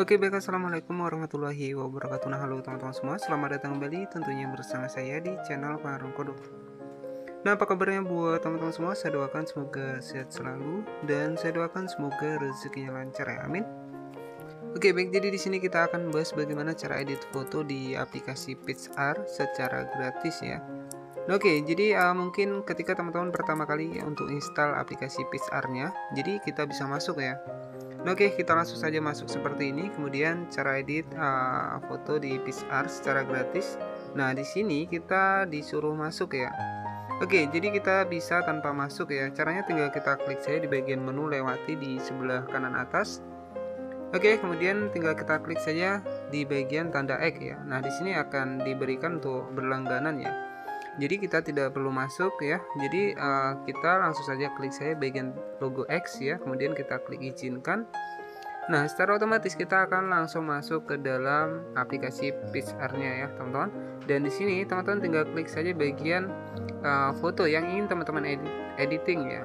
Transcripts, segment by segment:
Oke baik assalamualaikum warahmatullahi wabarakatuh. Nah halo teman-teman semua selamat datang kembali tentunya bersama saya di channel Pengarang Kodok. Nah apa kabarnya buat teman-teman semua? Saya doakan semoga sehat selalu dan saya doakan semoga rezekinya lancar ya amin. Oke baik jadi di sini kita akan bahas bagaimana cara edit foto di aplikasi PixArt secara gratis ya. Oke, jadi uh, mungkin ketika teman-teman pertama kali untuk install aplikasi PixArt-nya, jadi kita bisa masuk ya. Oke, kita langsung saja masuk seperti ini. Kemudian cara edit uh, foto di PixArt secara gratis. Nah, di sini kita disuruh masuk ya. Oke, jadi kita bisa tanpa masuk ya. Caranya tinggal kita klik saja di bagian menu lewati di sebelah kanan atas. Oke, kemudian tinggal kita klik saja di bagian tanda X ya. Nah, di sini akan diberikan untuk berlangganan ya jadi kita tidak perlu masuk ya jadi uh, kita langsung saja klik saya bagian logo X ya kemudian kita klik izinkan Nah, secara otomatis kita akan langsung masuk ke dalam aplikasi PixArt-nya ya, teman-teman. Dan di sini teman-teman tinggal klik saja bagian uh, foto yang ingin teman-teman edit, editing ya.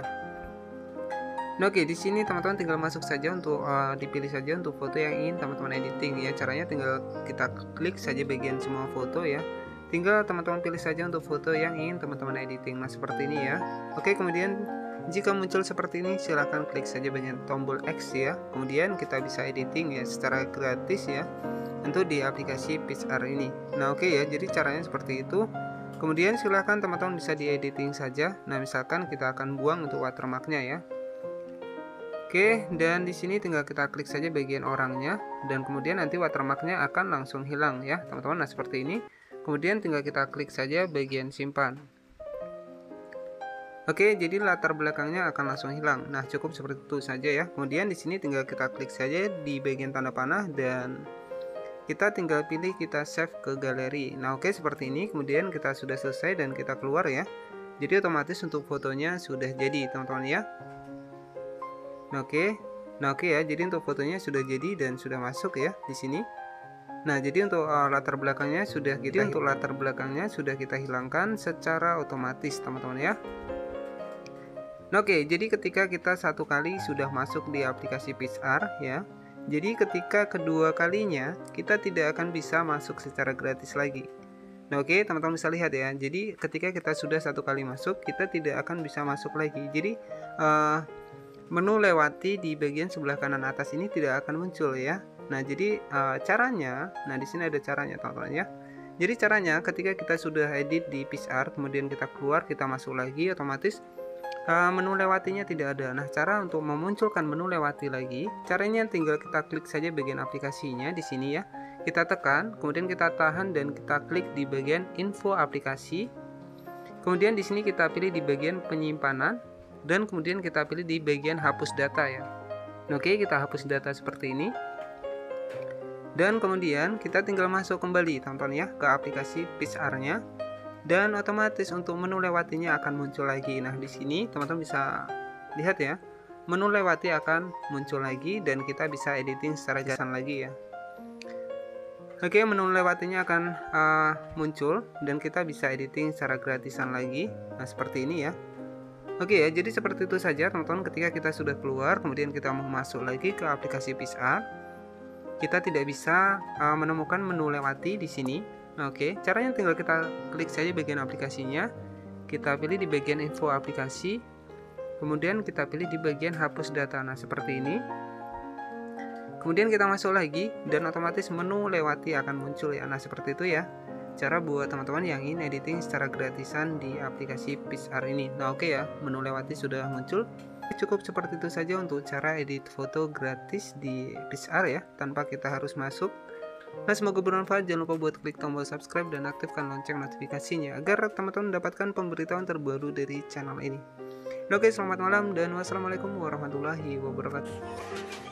Nah, oke, di sini teman-teman tinggal masuk saja untuk uh, dipilih saja untuk foto yang ingin teman-teman editing ya. Caranya tinggal kita klik saja bagian semua foto ya tinggal teman-teman pilih saja untuk foto yang ingin teman-teman editing nah seperti ini ya. Oke kemudian jika muncul seperti ini silahkan klik saja bagian tombol X ya. Kemudian kita bisa editing ya secara gratis ya untuk di aplikasi PixArt ini. Nah oke ya jadi caranya seperti itu. Kemudian silahkan teman-teman bisa di editing saja. Nah misalkan kita akan buang untuk watermarknya ya. Oke, dan di sini tinggal kita klik saja bagian orangnya. Dan kemudian nanti watermarknya akan langsung hilang ya, teman-teman. Nah, seperti ini. Kemudian tinggal kita klik saja bagian simpan. Oke, jadi latar belakangnya akan langsung hilang. Nah, cukup seperti itu saja ya. Kemudian di sini tinggal kita klik saja di bagian tanda panah dan kita tinggal pilih kita save ke galeri. Nah, oke seperti ini. Kemudian kita sudah selesai dan kita keluar ya. Jadi otomatis untuk fotonya sudah jadi, teman-teman ya. Nah, oke. Nah, oke ya. Jadi untuk fotonya sudah jadi dan sudah masuk ya di sini. Nah, jadi untuk uh, latar belakangnya sudah kita jadi untuk latar belakangnya sudah kita hilangkan secara otomatis, teman-teman ya. Nah, Oke, jadi ketika kita satu kali sudah masuk di aplikasi PixArt ya. Jadi ketika kedua kalinya kita tidak akan bisa masuk secara gratis lagi. Nah, oke, teman-teman bisa lihat ya. Jadi ketika kita sudah satu kali masuk, kita tidak akan bisa masuk lagi. Jadi uh, menu lewati di bagian sebelah kanan atas ini tidak akan muncul ya. Nah, jadi uh, caranya, nah di sini ada caranya teman-teman ya. Jadi caranya ketika kita sudah edit di PixArt, kemudian kita keluar, kita masuk lagi, otomatis uh, menu lewatinya tidak ada. Nah, cara untuk memunculkan menu lewati lagi, caranya tinggal kita klik saja bagian aplikasinya di sini ya. Kita tekan, kemudian kita tahan dan kita klik di bagian info aplikasi. Kemudian di sini kita pilih di bagian penyimpanan dan kemudian kita pilih di bagian hapus data ya. Oke, kita hapus data seperti ini dan kemudian kita tinggal masuk kembali teman-teman ya ke aplikasi PixArt-nya dan otomatis untuk menu lewatinya akan muncul lagi. Nah di sini teman-teman bisa lihat ya menu lewati akan muncul lagi dan kita bisa editing secara jalan lagi ya. Oke menu lewatinya akan uh, muncul dan kita bisa editing secara gratisan lagi. Nah seperti ini ya. Oke ya jadi seperti itu saja teman-teman ketika kita sudah keluar. Kemudian kita mau masuk lagi ke aplikasi PixArt kita tidak bisa uh, menemukan menu lewati di sini. Oke, okay. caranya tinggal kita klik saja bagian aplikasinya. Kita pilih di bagian info aplikasi. Kemudian kita pilih di bagian hapus data. Nah, seperti ini. Kemudian kita masuk lagi dan otomatis menu lewati akan muncul ya. Nah, seperti itu ya. Cara buat teman-teman yang ingin editing secara gratisan di aplikasi PixArt ini. Nah, oke okay ya, menu lewati sudah muncul. Cukup seperti itu saja untuk cara edit foto gratis di PixArt ya, tanpa kita harus masuk. Nah, semoga bermanfaat. Jangan lupa buat klik tombol subscribe dan aktifkan lonceng notifikasinya agar teman-teman mendapatkan pemberitahuan terbaru dari channel ini. Oke, selamat malam dan wassalamualaikum warahmatullahi wabarakatuh.